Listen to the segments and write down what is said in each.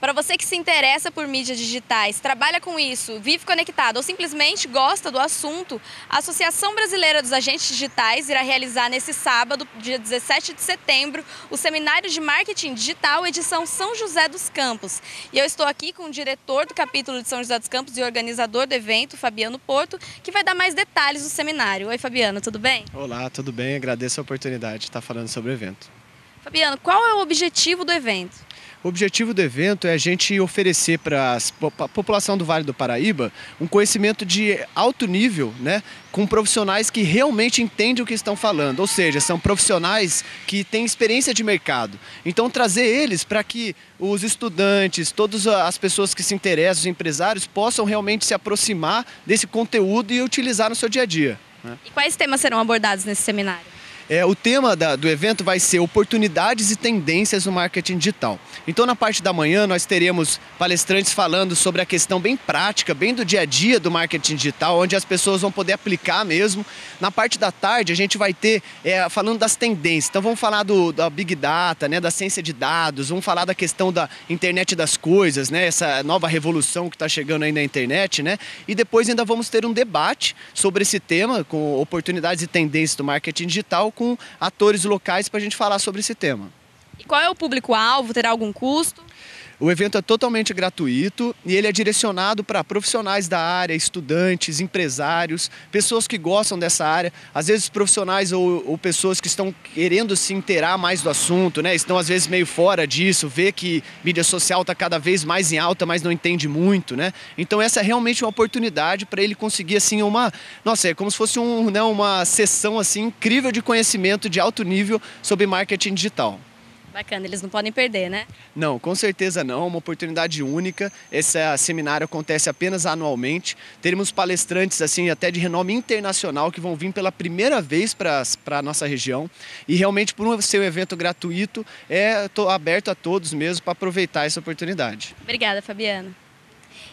Para você que se interessa por mídias digitais, trabalha com isso, vive conectado ou simplesmente gosta do assunto, a Associação Brasileira dos Agentes Digitais irá realizar nesse sábado, dia 17 de setembro, o Seminário de Marketing Digital, edição São José dos Campos. E eu estou aqui com o diretor do capítulo de São José dos Campos e organizador do evento, Fabiano Porto, que vai dar mais detalhes do seminário. Oi, Fabiano, tudo bem? Olá, tudo bem? Agradeço a oportunidade de estar falando sobre o evento. Fabiano, qual é o objetivo do evento? O objetivo do evento é a gente oferecer para a população do Vale do Paraíba um conhecimento de alto nível, né, com profissionais que realmente entendem o que estão falando, ou seja, são profissionais que têm experiência de mercado. Então, trazer eles para que os estudantes, todas as pessoas que se interessam, os empresários, possam realmente se aproximar desse conteúdo e utilizar no seu dia a dia. Né? E quais temas serão abordados nesse seminário? É, o tema da, do evento vai ser oportunidades e tendências no marketing digital. Então, na parte da manhã, nós teremos palestrantes falando sobre a questão bem prática, bem do dia a dia do marketing digital, onde as pessoas vão poder aplicar mesmo. Na parte da tarde, a gente vai ter é, falando das tendências. Então, vamos falar do, da Big Data, né, da ciência de dados, vamos falar da questão da internet das coisas, né, essa nova revolução que está chegando aí na internet. Né, e depois ainda vamos ter um debate sobre esse tema, com oportunidades e tendências do marketing digital com atores locais para a gente falar sobre esse tema. E qual é o público-alvo? Terá algum custo? O evento é totalmente gratuito e ele é direcionado para profissionais da área, estudantes, empresários, pessoas que gostam dessa área, às vezes profissionais ou, ou pessoas que estão querendo se inteirar mais do assunto, né? Estão às vezes meio fora disso, vê que mídia social está cada vez mais em alta, mas não entende muito, né? Então essa é realmente uma oportunidade para ele conseguir assim uma, nossa, é como se fosse um, né, uma sessão assim incrível de conhecimento de alto nível sobre marketing digital. Bacana, eles não podem perder, né? Não, com certeza não, uma oportunidade única. Esse seminário acontece apenas anualmente. Teremos palestrantes assim até de renome internacional que vão vir pela primeira vez para a nossa região. E realmente, por ser um evento gratuito, é aberto a todos mesmo para aproveitar essa oportunidade. Obrigada, Fabiana.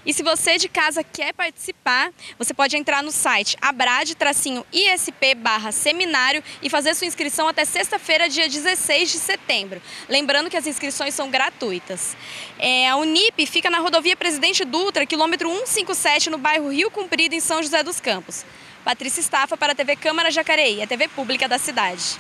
E se você de casa quer participar, você pode entrar no site abrade-isp barra seminário e fazer sua inscrição até sexta-feira, dia 16 de setembro. Lembrando que as inscrições são gratuitas. É, a Unip fica na rodovia Presidente Dutra, quilômetro 157, no bairro Rio Comprido, em São José dos Campos. Patrícia Estafa para a TV Câmara Jacareí, a TV pública da cidade.